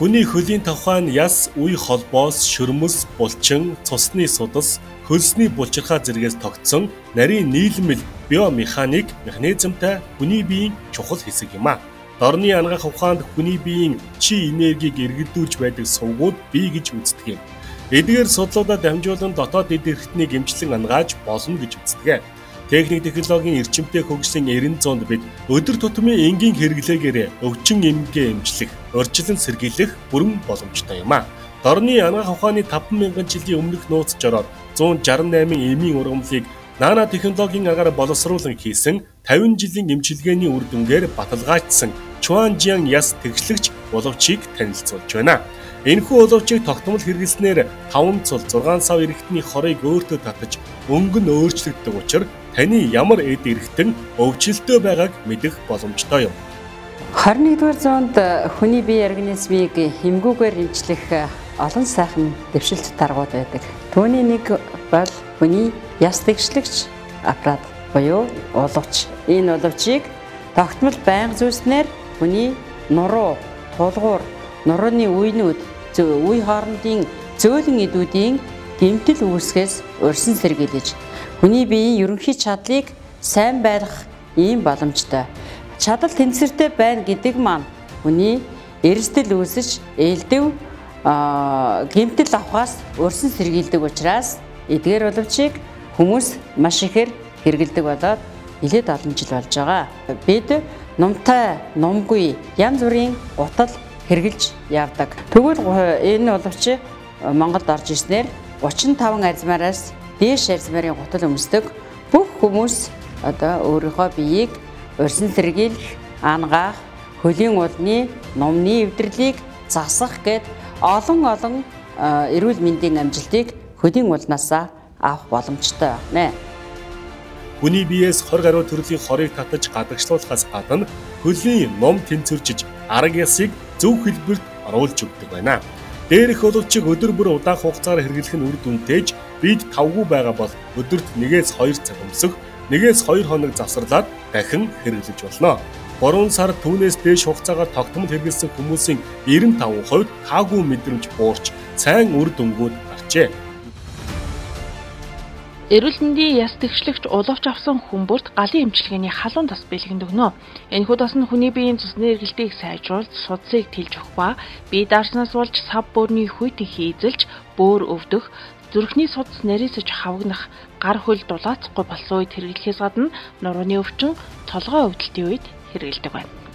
Хүний хөлийн тавхай нь яс үе холбоос шөрмөс, булчин, цусны судас, хөлсний булчирхаа зэргээс тогтсон нарийн нийлмэл биомеханик механизмтай хүний биеийн чухал хэсэг юм а. Дорны ангаах ухаанд хүний биеийн чи энергийг эргэлдүүлж байдаг сувгууд бий гэж үздэг юм. Эдгээр судлуудад дамжуулан дотоод эд эрхтнийг эмчлэн ангааж болно гэж үздэг. Техник технологийн эрчимтэй хөгжлийн 90 зуунд бид өдөр тутмын энгийн хэрэглээгээр өвчин эмгээ эмчлэх, урьдчилан сэргийлэх бүрэн боломжтой юм а. Дорны анагаах ухааны 5000 жилийн өмнөх нууцж ороод 168 эмийн ургамлыг нано технологийн агаар боловсруулан хийсэн 50 жилийн эмчилгээний үр дүнгээр баталгаажсан Чуанжиан яс тэгшлэгч боловчийг танилцуулж байна. Энэхүү боловчийг тогтмол хэрэглэснээр 5 цул 6 сав эрэгтний хорыг өөртөө татаж өнгө нь өөрчлөгддөг учраас таны ямар эд эрхтэн өвчлөлтөө байгааг мэдэх боломжтой юм. 21-р зуунд хүний бие организмыг хэмгүүгээр эмчлэх олон сайхан дэвшилт таргууд байдаг. Түүний нэг бол хүний яс тэгшлэгч аппарат буюу уловч. Энэ уловчийг тогтмол байнга зүйснээр хүний нуруу, тулгуур, нурууны үеинүүд, үе хоорондын зөөлөн эдүүдийн гэмтэл үүсгээс урьсан сэргийлж хүний биеийн ерөнхий чадлыг сайн байлгах ийм боломжтой. Чадал тэнцвэртэй байна гэдэг маань хүний эрсдэл үүсэж ээлдэв гэмтэл авахаас урьсан сэргийлдэг учраас эдгээр боловчийг хүмүүс маш ихээр хэрэгэлдэг болоод нэлээд олон жил болж байгаа. Бид нумтай, нумгүй янз бүрийн гутал хэрглэж явдаг. Тэгвэл энэ боловч Монголд орж ирснээр 35 арзмаараас дээш арзмарын гутал өмсдөг бүх хүмүүс одоо өөрийнхөө биеийг урьсан сэргийлэх, ангаах, хөлийн улны, номны эвдэрлийг засах гэд олон олон эрүүл мэндийн амжилтыг хөлийн улнаас авах боломжтой байна. Хүний биеэс 20 гаруй төрлийн хорыг татаж гадагшлуулахаас гадна хөлийн ном тэнцвэржиж арга ясыг зөв хэлбэрт оруулж өгдөг байна. Дээрх боловчиг өдөр бүр удаан хугацаар хэрэглэх нь үр дүнтэйж бид тавгүй байгаа бол өдөрт 1-ээс 2 цаг өмсөх, 1-ээс 2 хоног завсарлаад дахин хэрэглэж болно. 3 сар түүнээс дээш хугацаагаар тогтмол хэрэглэсэн хүмүүсийн 95% таагүй мэдрэмж буурч сайн үр дүнгууд гарчээ. Эрүүл мэндийн яс тэгшлэгч уловч авсан хүмүүст галын эмчилгээний халуун тас бэлгэнд өгнө. Энэхүү тас нь хүний биеийн цусны эргэлтийг сайжруулж, судсыг тэлж өгөх ба бие даарснаас болж сав бөөрийн хүйтэн хийзэлж, бөөр өвдөх, зүрхний судас нарийсаж хавгнах, гар хөл дулаацахгүй болсон үед хэрэглэхээс гадна нурууны өвчин, толгой өвдөлтийн үед хэрэгэлдэг байна.